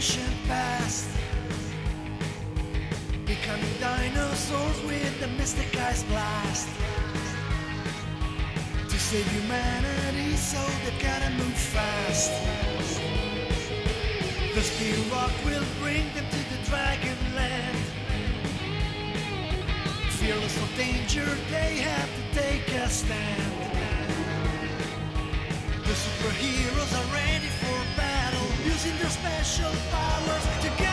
ancient past. Becoming dinosaurs with the mystic ice blast. To save humanity, so they've gotta move fast. The speed rock will bring them to the dragon land. Fearless of danger, they have to take a stand. The superheroes are ready using their special powers together.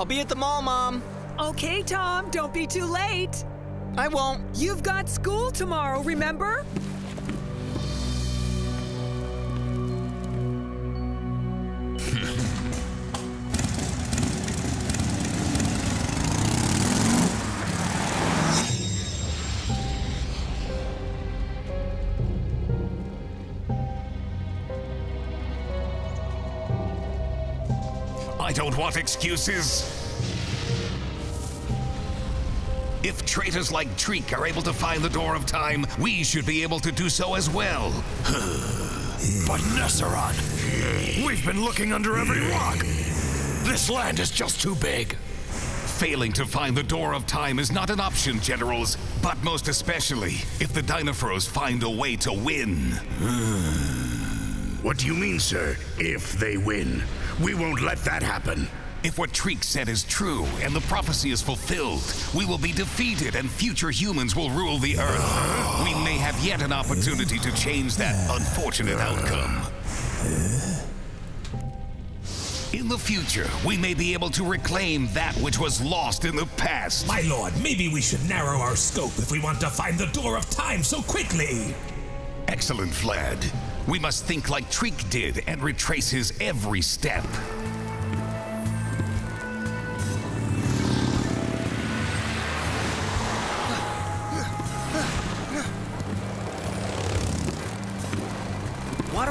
I'll be at the mall, Mom. Okay, Tom, don't be too late. I won't. You've got school tomorrow, remember? Excuses. If traitors like Treek are able to find the door of time, we should be able to do so as well. But Nesseron, we've been looking under every rock. This land is just too big. Failing to find the door of time is not an option, generals, but most especially if the Dinofroz find a way to win. What do you mean, sir? If they win, we won't let that happen. If what Treek said is true and the prophecy is fulfilled, we will be defeated and future humans will rule the Earth. We may have yet an opportunity to change that unfortunate outcome. In the future, we may be able to reclaim that which was lost in the past. My lord, maybe we should narrow our scope if we want to find the door of time so quickly. Excellent, Vlad. We must think like Treek did and retrace his every step.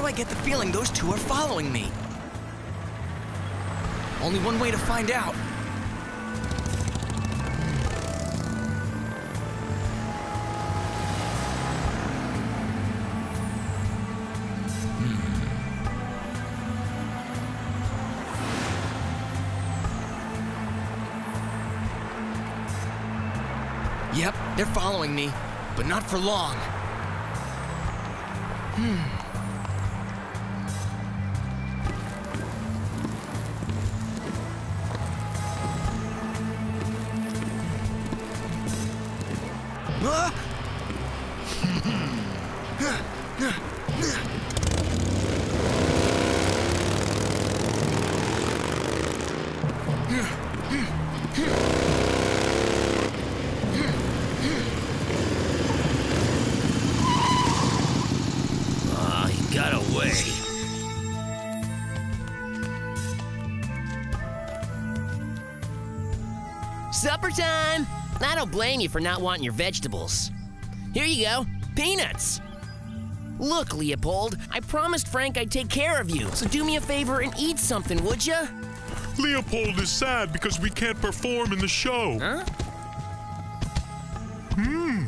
I get the feeling those two are following me? Only one way to find out. Hmm. Yep, they're following me, but not for long. Supper time! I don't blame you for not wanting your vegetables. Here you go, peanuts! Look, Leopold, I promised Frank I'd take care of you, so do me a favor and eat something, would ya? Leopold is sad because we can't perform in the show. Huh? Hmm.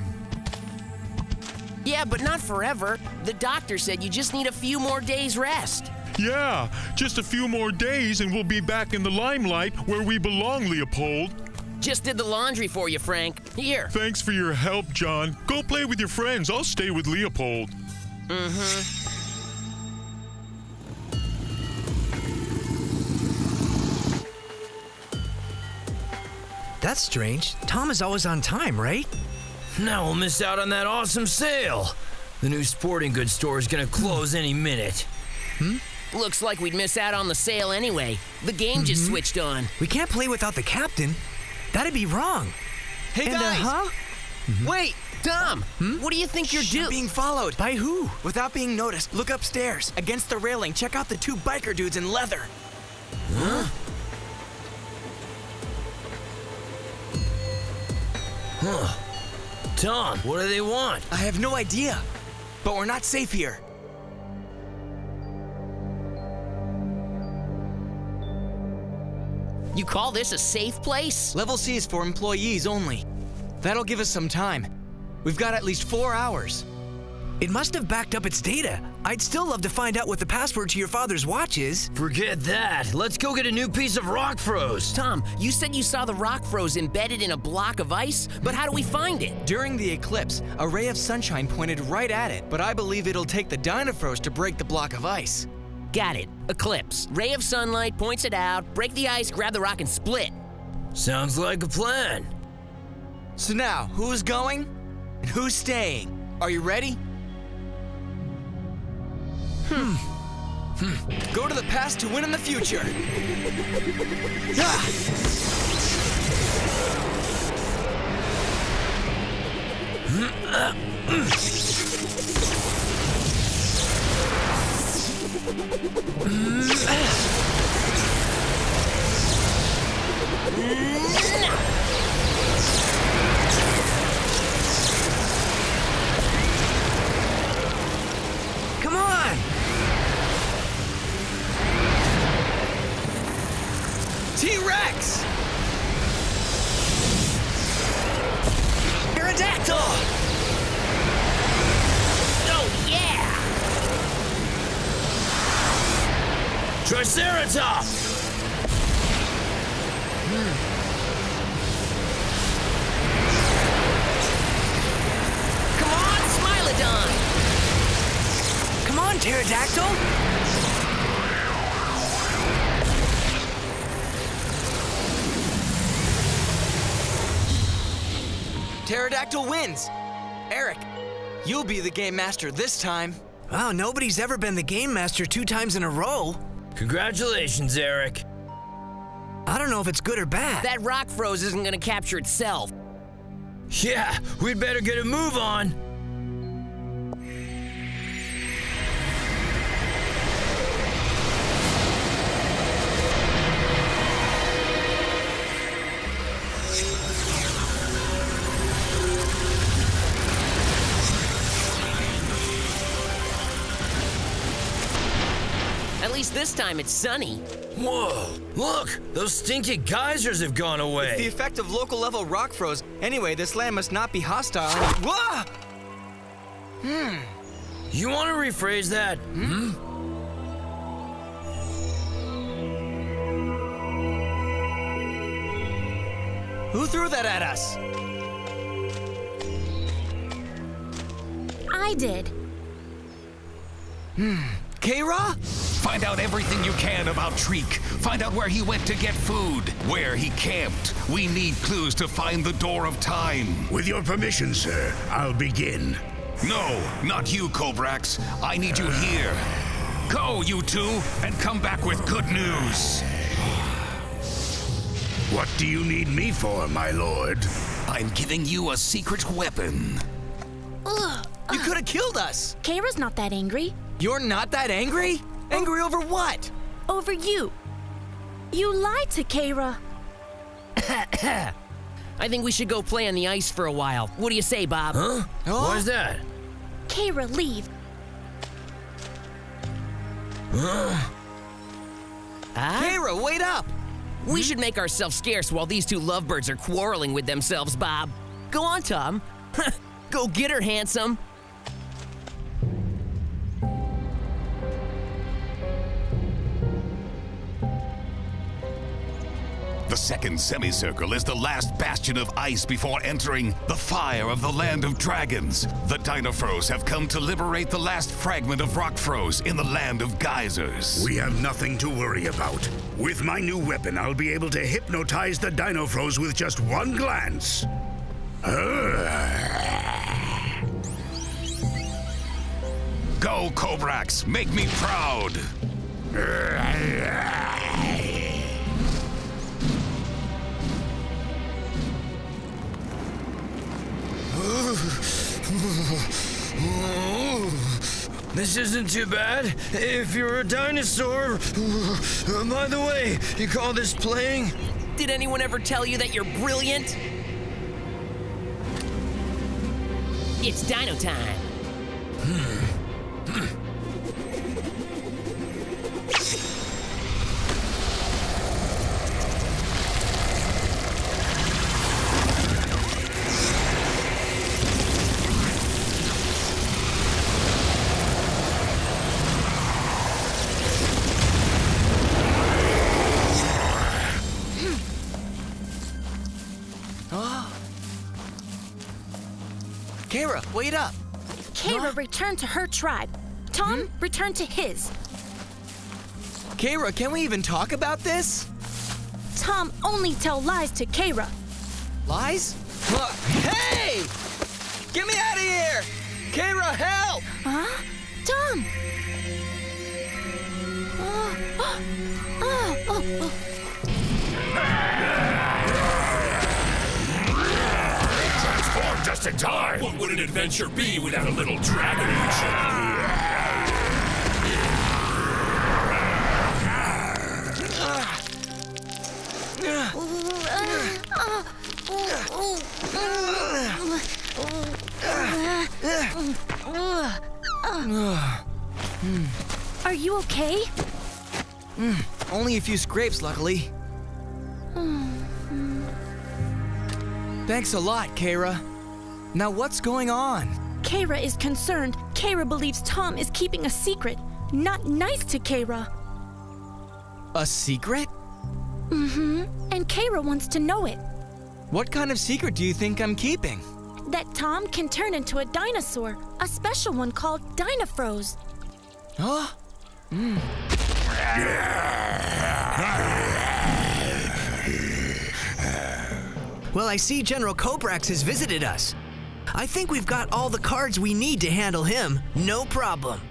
Yeah, but not forever. The doctor said you just need a few more days' rest. Yeah, just a few more days and we'll be back in the limelight where we belong, Leopold. Just did the laundry for you, Frank. Here. Thanks for your help, John. Go play with your friends. I'll stay with Leopold. Mm-hmm. That's strange. Tom is always on time, right? Now we'll miss out on that awesome sale. The new sporting goods store is gonna close any minute. Hmm? Looks like we'd miss out on the sale anyway. The game mm -hmm. just mm-hmm. switched on. We can't play without the captain. That'd be wrong. Hey and, uh, guys! Uh, huh? Mm -hmm. Wait! Tom, what do you think you're doing? being followed. By who? Without being noticed, look upstairs. Against the railing, check out the two biker dudes in leather. Huh? Huh. Tom, what do they want? I have no idea. But we're not safe here. You call this a safe place? Level C is for employees only. That'll give us some time. We've got at least four hours. It must have backed up its data. I'd still love to find out what the password to your father's watch is. Forget that. Let's go get a new piece of Rockfroz. Tom, you said you saw the Rockfroz embedded in a block of ice, but how do we find it? During the eclipse, a ray of sunshine pointed right at it, but I believe it'll take the Dinofroz to break the block of ice. Got it. Eclipse. Ray of sunlight points it out, break the ice, grab the rock, and split. Sounds like a plan. So now, who's going and who's staying? Are you ready? Hmm. Go to the past to win in the future. Ah! Come Triceratops! Come on, Smilodon! Come on, Pterodactyl! Pterodactyl wins. Eric, you'll be the game master this time. Wow, nobody's ever been the game master two times in a row. Congratulations, Eric. I don't know if it's good or bad. That Rockfroz isn't gonna capture itself. Yeah, we'd better get a move on. Least this time it's sunny. Whoa, look, those stinky geysers have gone away. The effect of local level Rockfroz. Anyway, this land must not be hostile. Whoa! Hmm. You want to rephrase that? Hmm? Who threw that at us? I did. Kayra? Find out everything you can about Treek. Find out where he went to get food, where he camped. We need clues to find the Door of Time. With your permission, sir, I'll begin. No, not you, Cobrax. I need you here. Go, you two, and come back with good news. What do you need me for, my lord? I'm giving you a secret weapon. Ugh. You could have killed us. Kayra's not that angry. You're not that angry? Angry over what? Over you. You lied to Kayra. I think we should go play on the ice for a while. What do you say, Bob? Huh? Oh. Why's that? Kayra, leave. Huh? Kayra, wait up! We should make ourselves scarce while these two lovebirds are quarreling with themselves, Bob. Go on, Tom. Go get her, handsome. The second semicircle is the last bastion of ice before entering the fire of the land of dragons. The Dinofroz have come to liberate the last fragment of Rockfroz in the land of geysers. We have nothing to worry about. With my new weapon, I'll be able to hypnotize the Dinofroz with just one glance. Go, Cobrax! Make me proud! This isn't too bad. If you're a dinosaur. By the way, you call this playing? Did anyone ever tell you that you're brilliant? It's dino time. Kayra, Kayra returned to her tribe. Tom hmm? returned to his. Kayra, can we even talk about this? Tom only tell lies to Kayra. Lies? Look, hey! Get me out of here! Kayra, help! Huh? Tom! Oh, oh, oh, oh, oh. Just in time. What would an adventure be without a little dragon action? Are you okay? Hmm, only a few scrapes, luckily. Hmm, hmm. Thanks a lot, Kayra. Now what's going on? Kayra is concerned. Kayra believes Tom is keeping a secret. Not nice to Kayra. A secret? Mm-hmm. And Kayra wants to know it. What kind of secret do you think I'm keeping? That Tom can turn into a dinosaur. A special one called Dinofroz. Huh? Well, I see General Cobrax has visited us. I think we've got all the cards we need to handle him. No problem.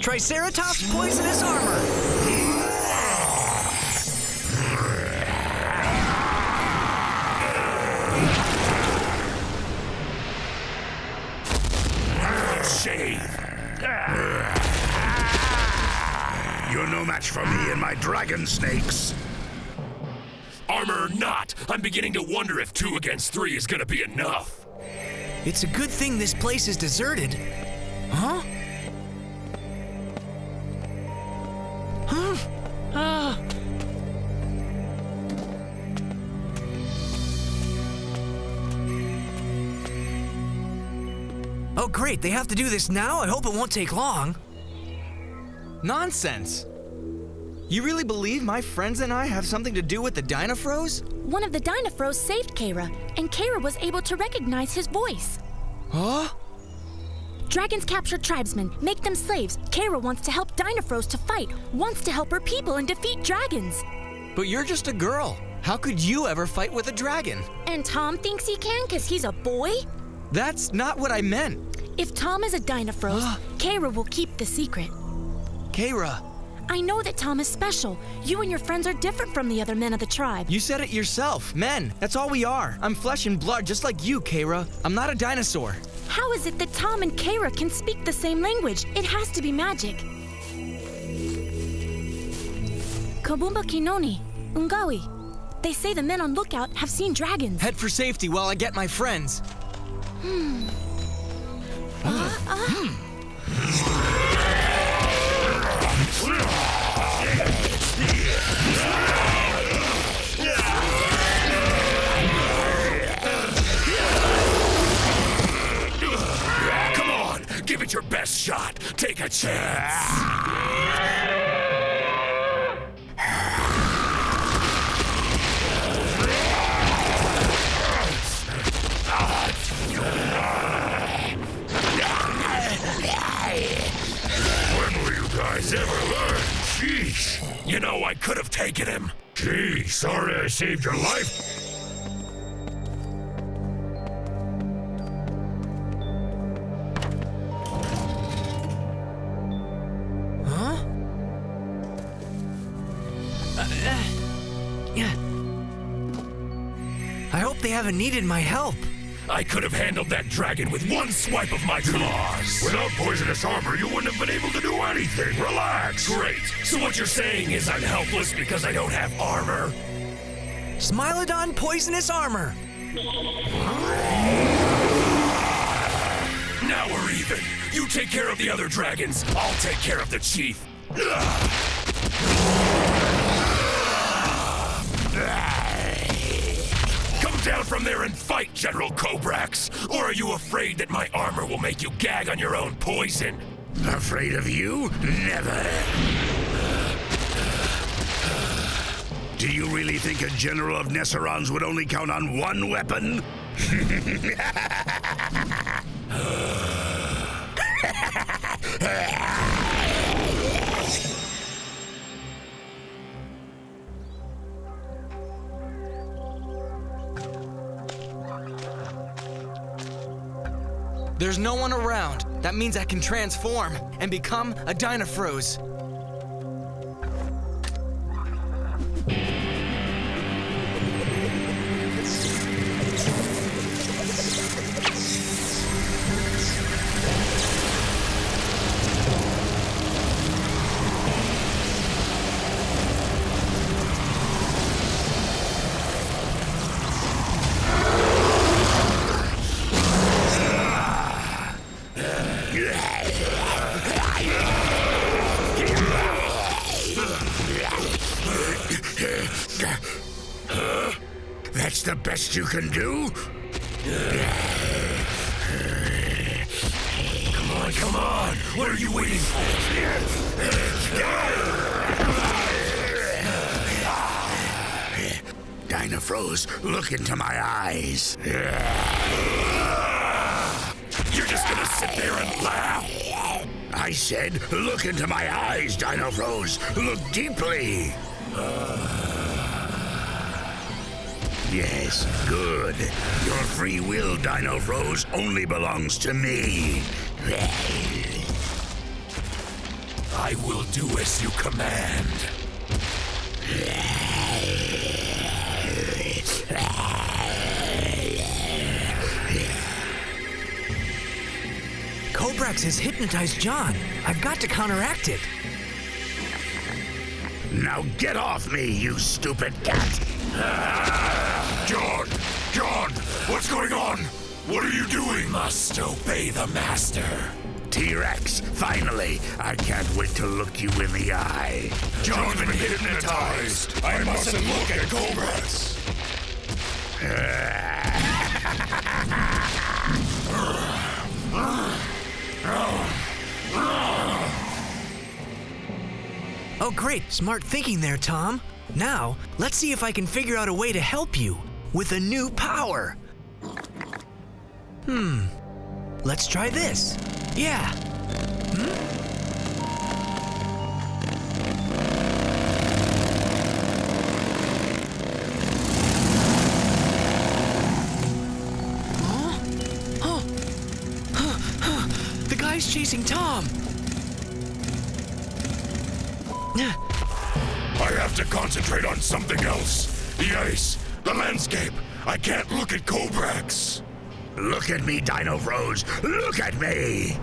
Triceratops poisonous armor. You're no match for me and my dragon snakes. Armor or not, I'm beginning to wonder if two against three is gonna be enough. It's a good thing this place is deserted. Huh? Huh? Ah. Oh, great. They have to do this now? I hope it won't take long. Nonsense! You really believe my friends and I have something to do with the Dinofroz? One of the Dinofroz saved Kayra, and Kayra was able to recognize his voice. Huh? Dragons capture tribesmen, make them slaves. Kayra wants to help Dinofroz to fight, wants to help her people and defeat dragons. But you're just a girl. How could you ever fight with a dragon? And Tom thinks he can because he's a boy? That's not what I meant. If Tom is a Dinofroz, Kayra will keep the secret. Kayra, I know that Tom is special. You and your friends are different from the other men of the tribe. you said it yourself. Men, that's all we are. I'm flesh and blood just like you, Kayra. I'm not a dinosaur. How is it that Tom and Kayra can speak the same language? It has to be magic. Kabumba Kinoni, Ungawi. They say the men on lookout have seen dragons. Head for safety while I get my friends. Hmm. hmm. Uh, uh. hmm. Come on, give it your best shot. Take a chance. I saved your life. Huh? Uh, uh, yeah. I hope they haven't needed my help. I could have handled that dragon with one swipe of my claws. Without poisonous armor, you wouldn't have been able to do anything. Relax. Great. So what you're saying is I'm helpless because I don't have armor? Smilodon poisonous armor. Now we're even. You take care of the other dragons. I'll take care of the chief. Come down from there and fight, General Cobrax. Or are you afraid that my armor will make you gag on your own poison? Afraid of you? Never. Do you really think a general of Nesserons would only count on one weapon? There's no one around. That means I can transform and become a Dinofroz. Best you can do? Come on, come on. What are you waiting Dinofroz, look into my eyes. You're just gonna sit there and laugh. I said, look into my eyes, Dinofroz. Look deeply. Yes, good. Your free will, Dinofroz, only belongs to me. I will do as you command. Cobrax has hypnotized John. I've got to counteract it. Now get off me, you stupid cat! John! John! What's going on? What are you doing? Must obey the master. T-Rex, finally! I can't wait to look you in the eye. John's been hypnotized. I mustn't look at Cobrax. Oh, great. Smart thinking there, Tom. Now, let's see if I can figure out a way to help you with a new power. Hmm. Let's try this. Yeah. The guy's chasing Tom. I have to concentrate on something else. The ice, the landscape. I can't look at Cobrax. Look at me, Dinofroz! Look at me!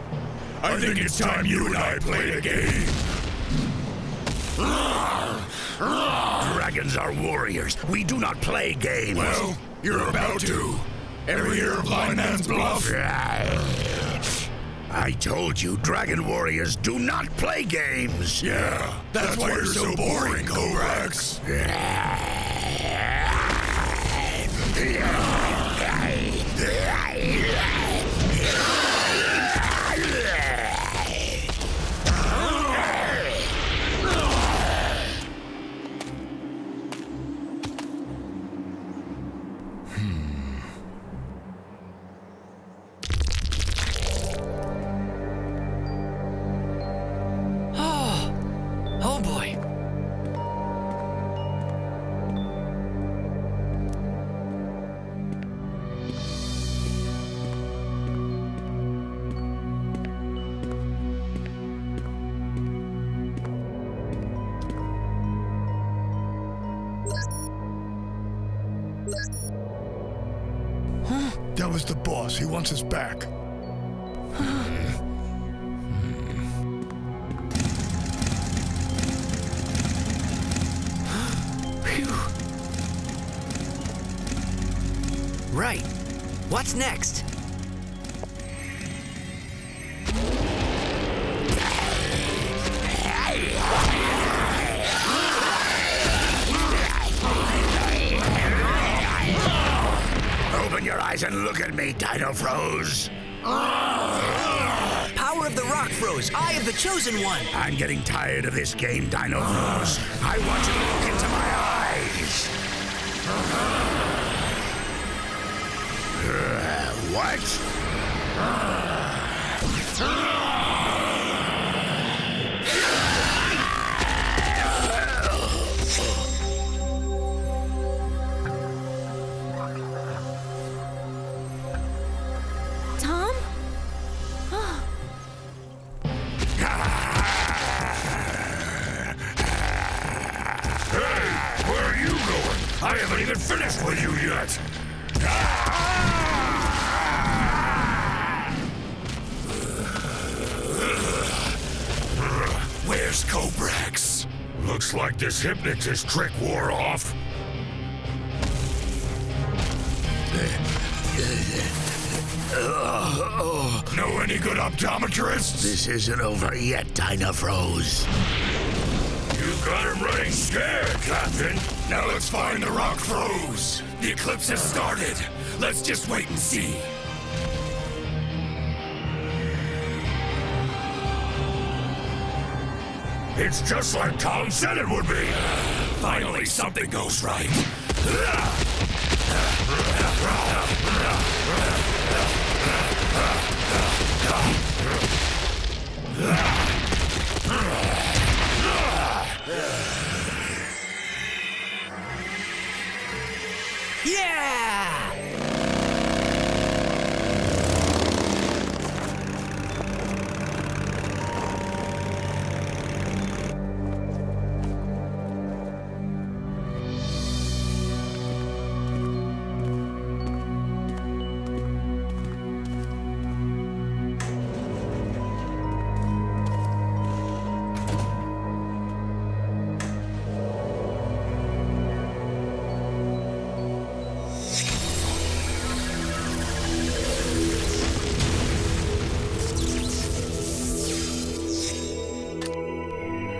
I think it's time you and I played a game. Dragons are warriors. We do not play games. Well, you're about to. Every year of Blind Man's Bluff? I told you, dragon warriors do not play games. Yeah, that's why you're so boring, Korax. Oh, boss. He wants us back. Right. What's next? Me, Dinofroz. Ah! Power of the Rockfroz, Eye of the Chosen One. I'm getting tired of this game, Dinofroz. I want you to look into my eyes. Uh-huh. Uh, what? Uh-huh. I haven't even finished with you yet. Where's Cobrax? Looks like this hypnotist trick wore off. Know any good optometrists? This isn't over yet, Dinofroz. You got him running scared, Captain. Now let's find the Rockfroz. The eclipse has started. Let's just wait and see. It's just like Tom said it would be. Finally, something goes right. Ah!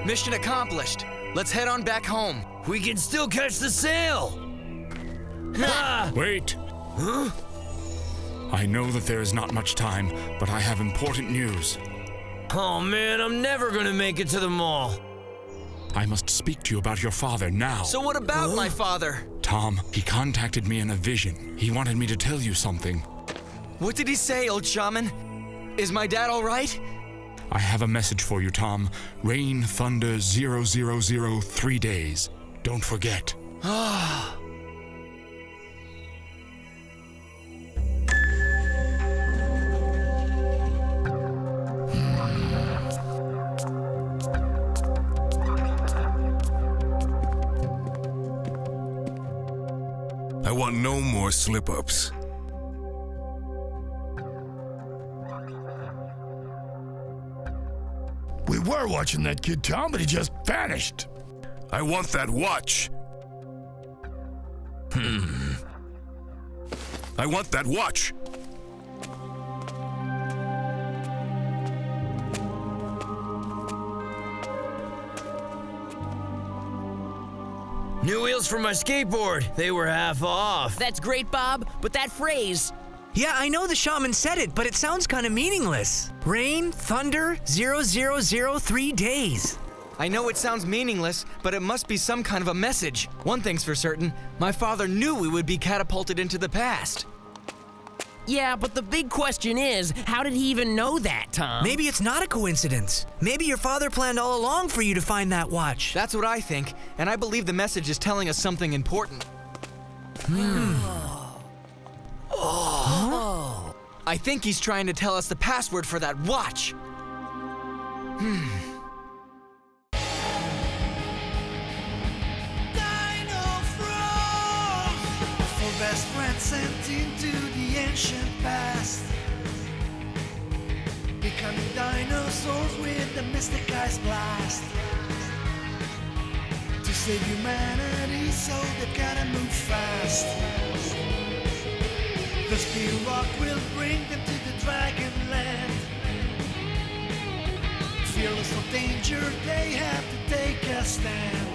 Mission accomplished. Let's head on back home. We can still catch the sale. Ah. Wait. Huh? I know that there is not much time, but I have important news. Oh man, I'm never gonna make it to the mall. I must speak to you about your father now. So what about my father? Tom, he contacted me in a vision. He wanted me to tell you something. What did he say, old shaman? Is my dad all right? I have a message for you, Tom. Rain, thunder, zero, zero, zero, three days. Don't forget. Ah. I want no more slip ups. Were watching that kid, Tom, but he just vanished. I want that watch. Hmm. I want that watch. New wheels for my skateboard. They were half off. That's great, Bob, but that phrase. Yeah, I know the shaman said it, but it sounds kind of meaningless. Rain, thunder, zero, zero, zero, three days. I know it sounds meaningless, but it must be some kind of a message. One thing's for certain my father knew we would be catapulted into the past. Yeah, but the big question is, how did he even know that, Tom? Maybe it's not a coincidence. Maybe your father planned all along for you to find that watch. That's what I think, and I believe the message is telling us something important. Hmm. I think he's trying to tell us the password for that watch. Hmm. Best sent into the ancient past. Becoming dinosaurs with blast. To save humanity, so they gotta move fast. The speed rock will bring them to the dragon land. Fearless of danger, they have to take a stand.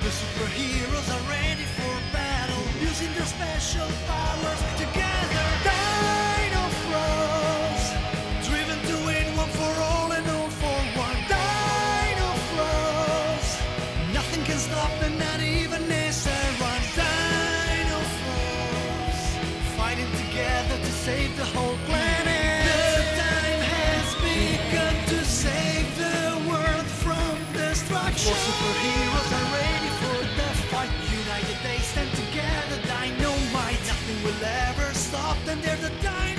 The superheroes are ready for battle, using their special powers together. and there's a dime.